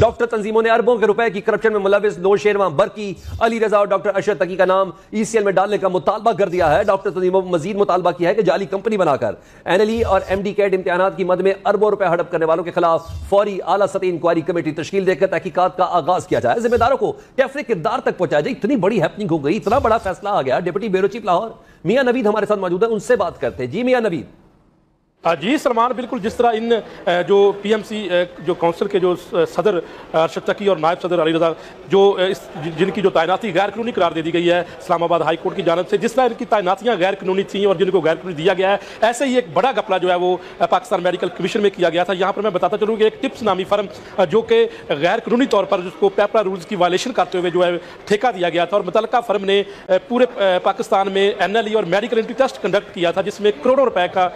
Doctor तंजीमों ने अरबों के रुपए की करप्शन में मुलविस नोर शेरवा बरकी, अली रजा और डॉक्टर अशरफ तकी का नाम ईसीएल में डालने का मुतालबा कर दिया है। डॉक्टर तंजीमों मजीद मुतालबा किया है कि जाली कंपनी बनाकर एनएलई और एमडी कैट इम्तिहान की मद में अरबों रुपए हड़प करने वालों के खिलाफ फौरी आला सतह इंक्वायरी कमेटी तश्कील देकर तहकीकत का आगाज़ किया जाए। जिम्मेदारों को कैफरे किरदार तक पहुँचाया जाए। इतनी बड़ी हैपनिंग हो गई, इतना बड़ा फैसला आ गया। डिप्टी ब्यूरो चीफ लाहौर मियाँ नवीद हमारे साथ मौजूद है, उनसे बात करते हैं। जी मियाँ नवीद। जी सलमान बिल्कुल जिस तरह इन जो पीएमसी जो काउंसिल के जो सदर अरशद तकी और नायब सदर अली रजा, जो इस जिनकी जो तैनाती गैर कानूनी करार दे दी गई है इस्लामाबाद हाई कोर्ट की जानब से, जिस तरह इनकी तैनातियाँ गैर कानूनी थी और जिनको गैर कानूनी दिया गया है, ऐसे ही एक बड़ा गपला जो है वो पाकिस्तान मेडिकल कमीशन में किया गया था। यहाँ पर मैं बताता चलूँ कि एक टिप्स नामी फर्म जो कि गैर कानूनी तौर पर जिसको पेपरा रूल्स की वायलेशन करते हुए जो है ठेका दिया गया था और मुतल फर्म ने पूरे पाकिस्तान में एनएलई और मेडिकल एंट्री टेस्ट कंडक्ट किया था, जिसमें करोड़ों रुपए का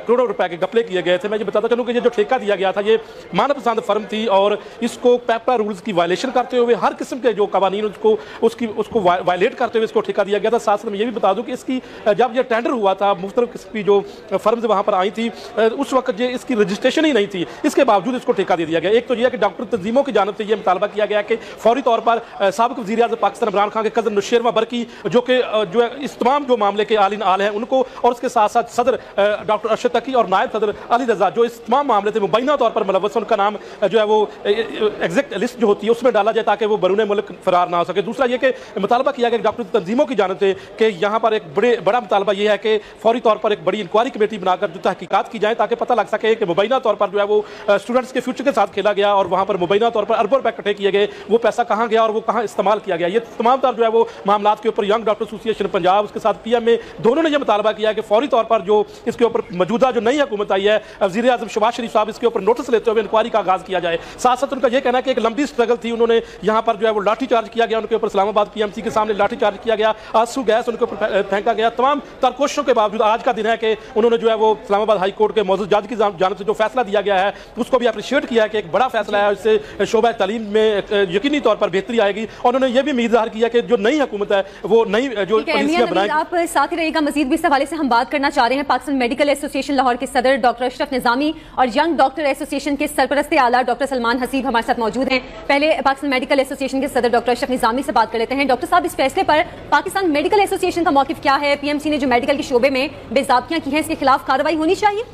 करोड़ों रुपए के गपले किए गए थे। मैं ये बताता चलूँ कि ये जो ठेका दिया गया था, ये मानव पसंद फर्म थी और इसको पेपरा रूल्स की वायलेशन करते हुए हर किस्म के जो कवानीन उसको, उसकी, उसको वायलेट करते हुए इसको ठेका दिया गया था। साथ साथ मैं ये भी बता दूँ कि इसकी, जब यह टेंडर हुआ था मुख्तलिफ़ किस्म की जो फर्म्स वहाँ पर आई थी, उस वक्त ये इसकी रजिस्ट्रेशन ही नहीं थी। इसके बावजूद इसको ठेका दे दिया गया। एक तो यह कि डॉक्टर तंजीमों की जानब से यह मुतालबा किया गया कि फौरी तौर पर सबक वजी अजम पाकिस्तान इमरान खान के कदर नुशेरमा बरकी, जो कि जो है, इस तमाम जो मामले के आलिन आल हैं उनको और उसके साथ साथ सदर डॉक्टर अरशद तकी और नायब सदर अली रजा, जो इस तमाम मामले थे मुबैना तौर पर मुलवस उनका नाम जो है वो एग्जैक्ट लिस्ट जो होती है, उसमें डाला जाए ताकि वो बरून मुल्क फरार ना हो सके। दूसरा ये कि मुतालबा किया गया डॉक्टर तंजीमों की जानब से कि यहाँ पर एक बड़े, बड़ा मुतालबा ये है कि फौरी तौर पर एक बड़ी इंक्वायरी कमेटी बनाकर जो तहकीकत की जाए, ताकि पता लग सके कि मुबैना तौर पर जो है वो स्टूडेंट्स के फ्यूचर के साथ खेला गया और वहाँ पर मुबैना तौर पर अरबों रुपये इकट्ठे किए गए, वो पैसा कहाँ गया और वो कहाँ इस्तेमाल किया गया। ये तमाम तरह जो है वो मामला के ऊपर यंग डॉक्टर एसोसिएशन पंजाब, उसके साथ पी एम ए दोनों ने यह मुतालबा किया कि फौरी तौर पर जो इसके ऊपर मौजूदा जो नई हुकूमत आई है। वजी अजम शबाज शरीफ साहब इसके ऊपर नोटिस लेते हुए इंक्वायरी का आगाज़ किया जाए। साथ साथ उनका यह कहना है कि एक लंबी स्ट्रगल थी। उन्होंने यहाँ पर जो है वो लाठी चार्ज किया गया उनके ऊपर इस्लामाबाद पीएमसी के सामने लाठी चार्ज किया गया। आँसू गैस उनके ऊपर फेंका गया। तमाम तर कोशिशों के बावजूद आज का दिन है कि उन्होंने जो है वो इस्लामाबाद हाई कोर्ट के मौजूद जज की जानब से जो फैसला दिया गया है उसको भी अप्रिशिएट किया है कि एक बड़ा फैसला है। इससे शोबा तलीम में यकीनी तौर पर बेहतरी आएगी। और उन्होंने यह भी उम्मीद ज़ाहिर किया कि जो नई हुकूमत है वो नई जो आप साथ ही रहेगा मजीद भी इस हवाले से हम बात करना चाह रहे हैं। पाकिस्तान मेडिकल एसोसिएशन लाहौर के सदर डॉक्टर अशरफ निजामी और यंग डॉक्टर एसोसिएशन के सरपरस्त आला डॉक्टर सलमान हसीब हमारे साथ मौजूद हैं। पहले पाकिस्तान मेडिकल एसोसिएशन के सदर डॉक्टर अशरफ निजामी से बात कर लेते हैं। डॉक्टर साहब, इस फैसले पर पाकिस्तान मेडिकल एसोसिएशन का मौकफ क्या है? पीएमसी ने जो मेडिकल के शोबे में बेजाबतियाँ की हैं, इसके खिलाफ कार्रवाई होनी चाहिए?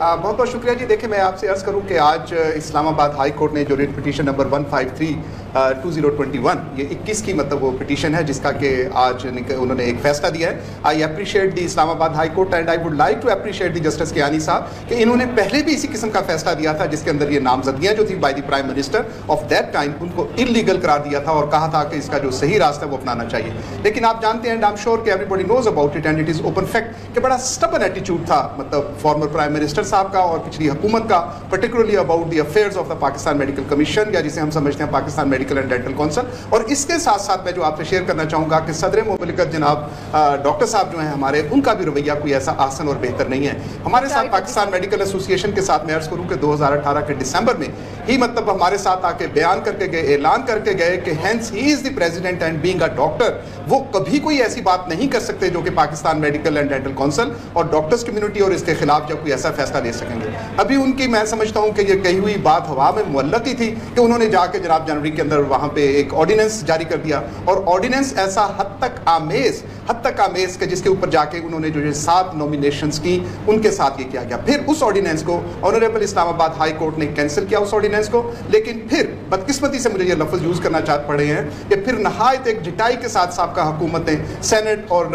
बहुत बहुत शुक्रिया जी। देखिए, मैं आपसे अर्ज़ करूँ कि आज इस्लामाबाद हाई कोर्ट ने जो रेट पिटीशन नंबर 153 2021 ये 21 की मतलब वो पिटीशन है, जिसका कि आज उन्होंने एक फैसला दिया है। I appreciate the Islamabad high court and I would like to appreciate the justice Kayani साहब कि इन्होंने पहले भी इसी किस्म का फैसला दिया था, जिसके अंदर ये नामजदगियाँ जो थी by the prime minister of that time उनको इलीगल करार दिया था और कहा था कि इसका जो सही रास्ता है वो अपनाना चाहिए। लेकिन आप जानते हैं आई एम श्योर कि everybody knows about it and it is open fact कि बड़ा स्टबन एटीट्यूड था मतलब फॉर्मर प्राइम मिनिस्टर साहब का और पिछली हुकूमत का particularly about the affairs of the Pakistan medical commission या जिसे हम समझते हैं Pakistan medical and dental council और इसके साथ साथ मैं जो आपसे शेयर करना चाहूँगा कि सदर मुमलिकत जनाब डॉक्टर साहब जो हैं हमारे उनका भी रवैया कोई ऐसा आसन और बेहतर नहीं है। हमारे साथ पाकिस्तान मेडिकल एसोसिएशन के साथ मैं अर्ज़ करूँ कि दो के दिसंबर में ही मतलब हमारे साथ आके बयान करके गए ऐलान करके गए कि hence he is the president and being a doctor वो कभी कोई ऐसी बात नहीं कर सकते जो कि Pakistan medical and dental council और डॉक्टर्स कम्युनिटी और इसके खिलाफ जब कोई ऐसा फैसला ले सकेंगे। अभी उनकी मैं समझता हूँ कि ये कही हुई बात हवा में मुल्लक ही थी कि उन्होंने जाके जनाब जनवरी के अंदर वहाँ पे एक ऑर्डिनेंस जारी कर दिया। और ऑर्डिनेंस ऐसा हद तक आमेज हद तक आमेज के जिसके ऊपर जाके उन्होंने जो सात नॉमिनेशन की, उनके साथ ये किया गया। फिर उस ऑर्डिनेंस को ऑनरेबल इस्लामाबाद हाई कोर्ट ने कैंसिल किया उस ऑर्डिनेंस को, लेकिन फिर बदकिस्मती से मुझे ये लफ्ज़ यूज़ करना चाह, पड़े हैं कि फिर नहायत एक जिटाई के साथ सबका हुकूमत सेनेट और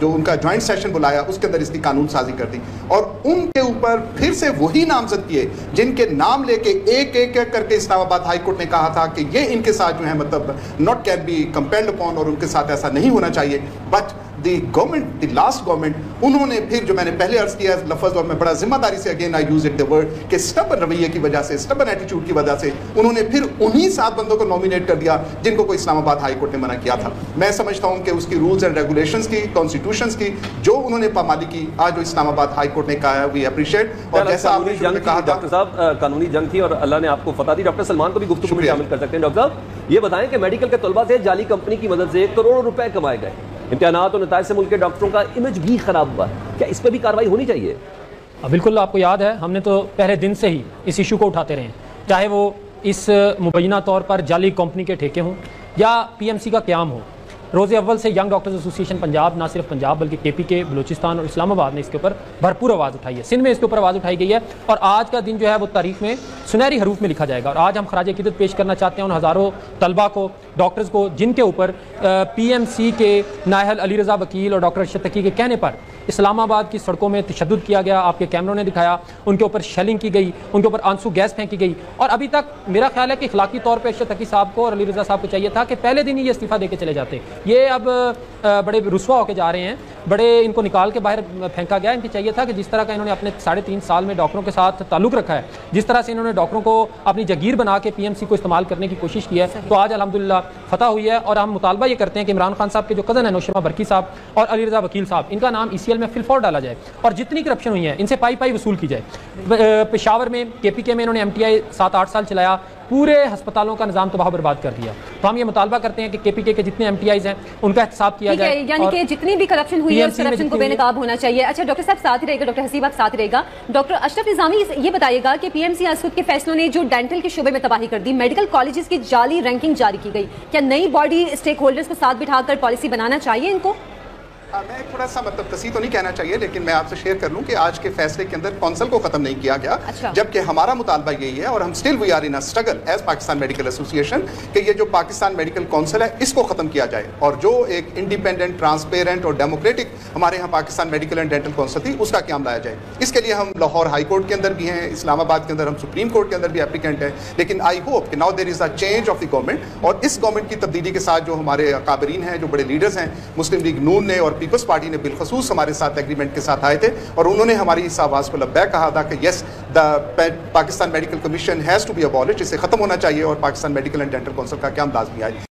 जो उनका ज्वाइंट सेशन बुलाया, उसके अंदर इसकी कानून साजी कर दी। और उनके ऊपर फिर से वही नामजद किए, जिनके नाम लेके एक एक करके इस्लामाबाद हाई कोर्ट ने कहा था कि ये इनके साथ जो है मतलब not can be compelled upon और उनके साथ ऐसा नहीं होना चाहिए। But the government the last government उन्होंने फिर जो मैंने पहले अर्ज़ किया लफज और मैं बड़ा ज़िम्मेदारी से again I use it the word कि स्टबन रवैये की वजह से स्टबन एटीट्यूड की वजह से उन्होंने फिर उन्हीं सात बंदों को नॉमिनेट कर दिया जिनको को इस्लामाबाद हाई कोर्ट ने मना किया था। मैं समझता हूँ कि उसकी रूल्स एंड रेगुलेशन की कॉन्स्टिट्यूशन की जो उन्होंने पामाली की आज जो इस्लामाबाद हाई कोर्ट ने कहा है वी अप्रिशिएट और जैसा आपने कहा डॉक्टर साहब कानूनी जंग थी और अल्लाह ने आपको फता दी। डॉक्टर सलमान को भी गुफ्तु में शामिल कर सकते हैं। डॉक्टर साहब ये बताएँ कि मेडिकल के तलबा से जाली कंपनी की मदद से करोड़ों रुपए कमाए गए। इम्तहान और नतज से मुल्क के डॉक्टरों का इमेज भी खराब हुआ है। क्या इस पर भी कार्रवाई होनी चाहिए? बिल्कुल आपको याद है, हमने तो पहले दिन से ही इस इशू को उठाते रहे चाहे वो इस मुबैना तौर पर जाली कंपनी के ठेके हों या पीएमसी का क्याम हो रोज़ अव्वल से यंग डॉक्टर्स एसोसिएशन पंजाब, ना सिर्फ़ पंजाब बल्कि के पी के, बलोचिस्तान और इस्लामाबाद ने इसके ऊपर भरपूर आवाज़ उठाई है। सिंध में इसके ऊपर आवाज़ उठाई गई है और आज का दिन जो है वो तारीख में सुनहरी हरूफ में लिखा जाएगा। और आज हम खराज अकीदत पेश करना चाहते हैं उन हज़ारों तलबा को, डॉक्टर्स को, जिनके ऊपर पी एम सी के नाहल अली रज़ा वकील और डॉक्टर अरशद तकी के कहने पर इस्लामाबाद की सड़कों में तशद किया गया, आपके कैमरों ने दिखाया, उनके ऊपर शेलिंग की गई, उनके ऊपर आँसू गैस फेंकी गई। और अभी तक मेरा ख्याल है कि अखलाकी तौर पर अशर तकी साहब को और अली रज़ा साहब को चाहिए था कि पहले दिन ही ये इस्तीफ़ा दे के चले जाते। ये अब बड़े रसुआ होकर जा रहे हैं। बड़े इनको निकाल के बाहर फेंका गया। इनकी चाहिए था कि जिस तरह का इन्होंने अपने साढ़े तीन साल में डॉक्टरों के साथ ताल्लुक रखा है जिस तरह से इन्होंने डॉक्टरों को अपनी जगीर बना के पीएमसी को इस्तेमाल करने की कोशिश की है तो आज अलहमदिल्ला फतह हुई है और हम मुतालबा ये करते हैं कि इमरान खान साहब के जो कज़न है नौशरमा बरकी साहब और अली रजा वकील साहब इनका नाम ई में फिलफॉर डाला जाए और जितनी करप्शन हुई है इनसे पाई पाई वसूल की जाए। पेशावर में के में इन्होंने एम टी सात आठ साल चलाया पूरे अस्पतालों का निज़ाम तबाह बर्बाद कर दिया। तो हम ये मुतालबा करते हैं कि के पी के जितने एम हैं उनका एहसाब किया जाए यानी कि जितनी भी करप्शन हुई है करप्शन को बेनकाब होना चाहिए। अच्छा डॉक्टर साहब साथ ही रहेगा डॉक्टर हसीब साथ रहेगा। डॉक्टर अशरफ निजामी ये बताइएगा कि पीएमसी असुद के फैसलों ने जो डेंटल के शुबे में तबाही कर दी मेडिकल कॉलेज की जाली रैंकिंग जारी की गई। क्या नई बॉडी स्टेक होल्डर्स को साथ बिठाकर पॉलिसी बनाना चाहिए इनको? मैं थोड़ा सा मतलब तसी तो नहीं कहना चाहिए लेकिन मैं आपसे शेयर कर लूँ कि आज के फैसले के अंदर कौंसल को खत्म नहीं किया गया अच्छा। जबकि हमारा मुतालबा यही है और हम still we are in struggle as Pakistan medical association कि ये जो पाकिस्तान मेडिकल काउंसिल है इसको खत्म किया जाए। और जो एक इंडिपेंडेंट ट्रांसपेरेंट और डेमोक्रेटिक हमारे यहाँ Pakistan medical and dental council थी उसका क्या लाया जाए? इसके लिए हम लाहौर हाई कोर्ट के अंदर भी हैं इस्लामाबाद के अंदर हम सुप्रीम कोर्ट के अंदर भी एप्लीकेंट हैं। लेकिन आई होप कि now there is a change of the government और इस गवर्नमेंट की तब्दीली के साथ जो हमारे काबरीन हैं जो बड़े लीडर्स हैं मुस्लिम लीग नून ने और पीपल्स पार्टी ने बिलखसूस हमारे साथ एग्रीमेंट के साथ आए थे और उन्होंने हमारी इस आवाज़ को लब्बैक कहा था कि yes the Pakistan medical commission has to be abolish इसे ख़त्म होना चाहिए और Pakistan medical and dental council का क्या लाजमी आए।